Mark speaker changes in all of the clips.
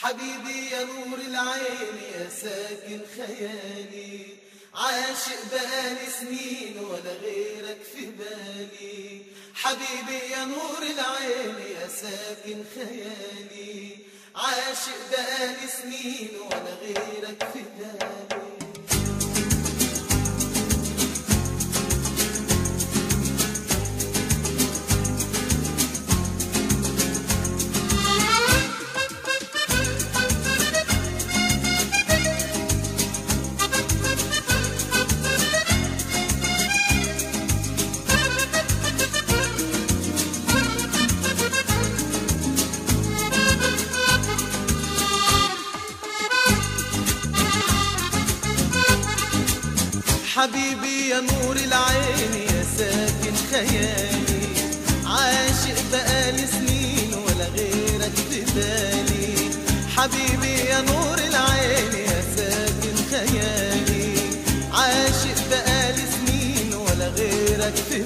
Speaker 1: حبيبي يا نور العين يا ساكن خيالي عاشق بقالي سنين ولا غيرك في بالي. حبيبي يا نور العين يا ساكن خيالي عاشق بقالي سنين ولا غيرك في بالي. حبيبي يا نور العين يا ساكن خيالي. عاشق بقالي سنين ولا غيرك في بالي. حبيبي يا نور العين يا ساكن خيالي. عاشق بقالي سنين ولا غيرك في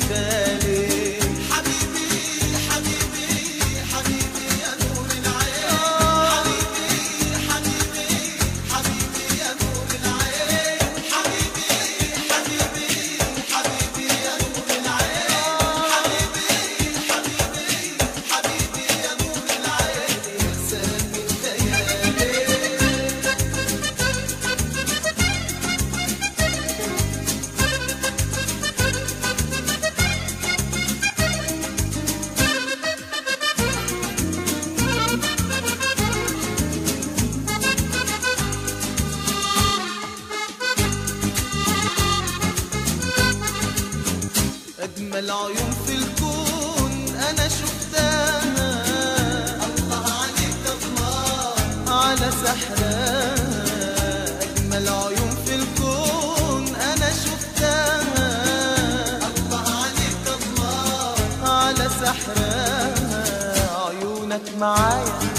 Speaker 1: أجمل عيون في الكون أنا شفتها. الله عليك الله على سحرها. أجمل عيون في الكون أنا شفتها. الله عليك الله على سحرها. عيونك معايا.